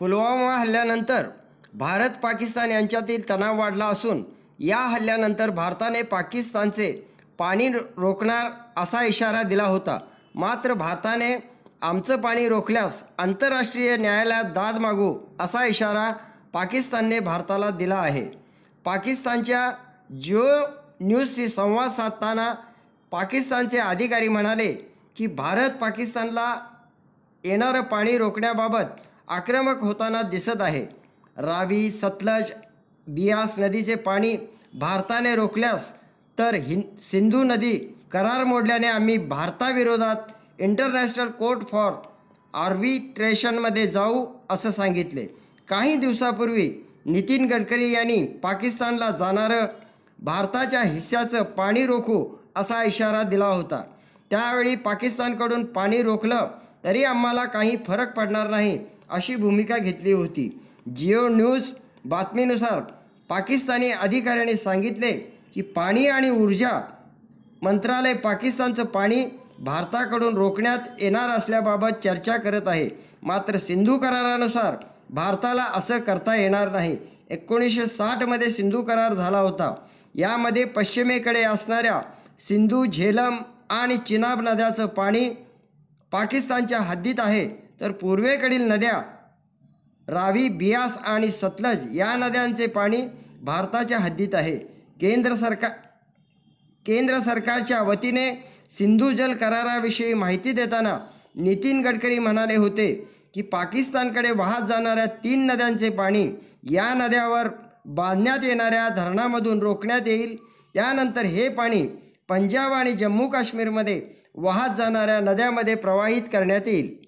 पुलवामा हल्ल्यानंतर भारत पाकिस्तान यांच्यातील तणाव वाढला असून या हल्ल्यानंतर भारताने पाकिस्तानचे पाणी रोखणार असा इशारा दिला होता. मात्र भारताने आमचं पाणी रोखल्यास आंतरराष्ट्रीय न्यायालयात दाद मागू असा इशारा पाकिस्तानने भारताला दिला आहे. पाकिस्तानच्या जिओ न्यूजशी संवाद साधताना पाकिस्तानचे अधिकारी म्हणाले की भारत पाकिस्तानला येणारं पाणी रोखण्याबाबत आक्रमक होताना दिसत आहे. रावी सतलज बियास नदीचे पाणी भारताने रोखल्यास तर हिं सिंधू नदी करार मोडल्याने आम्ही भारताविरोधात इंटरनॅशनल कोर्ट फॉर आर्बिट्रेशनमध्ये जाऊ असं सांगितले. काही दिवसापूर्वी नितीन गडकरी यांनी पाकिस्तानला जाणारं भारताच्या हिस्स्याचं पाणी रोखू असा इशारा दिला होता. त्यावेळी पाकिस्तानकडून पाणी रोखलं तरी आम्हाला काही फरक पडणार नाही. अशी भूमिका घेतली होती. जिओ न्यूज बातमीनुसार पाकिस्तानी अधिकाऱ्यांनी सांगितले की पाणी आणि ऊर्जा मंत्रालय पाकिस्तानचं पाणी भारताकडून रोखण्यात येणार असल्याबाबत चर्चा करत आहे. मात्र सिंधू करारानुसार भारताला असं करता येणार नाही. एकोणीसशे साठमध्ये सिंधू करार झाला होता. यामध्ये पश्चिमेकडे असणाऱ्या सिंधू झेलम आणि चिनाब नद्याचं पाणी पाकिस्तानच्या हद्दीत आहे. तर पूर्वेकडील नद्या रावी बियास आणि सतलज या नद्यांचे पाणी भारताच्या हद्दीत आहे. केंद्र सरकार केंद्र सरकारच्या वतीने सिंधू जल कराराविषयी माहिती देताना नितीन गडकरी म्हणाले होते की पाकिस्तानकडे वाहत जाणाऱ्या तीन नद्यांचे पाणी या नद्यावर बांधण्यात येणाऱ्या धरणामधून रोखण्यात येईल. त्यानंतर हे पाणी पंजाब आणि जम्मू काश्मीरमध्ये वाहत जाणाऱ्या नद्यामध्ये प्रवाहित करण्यात येईल.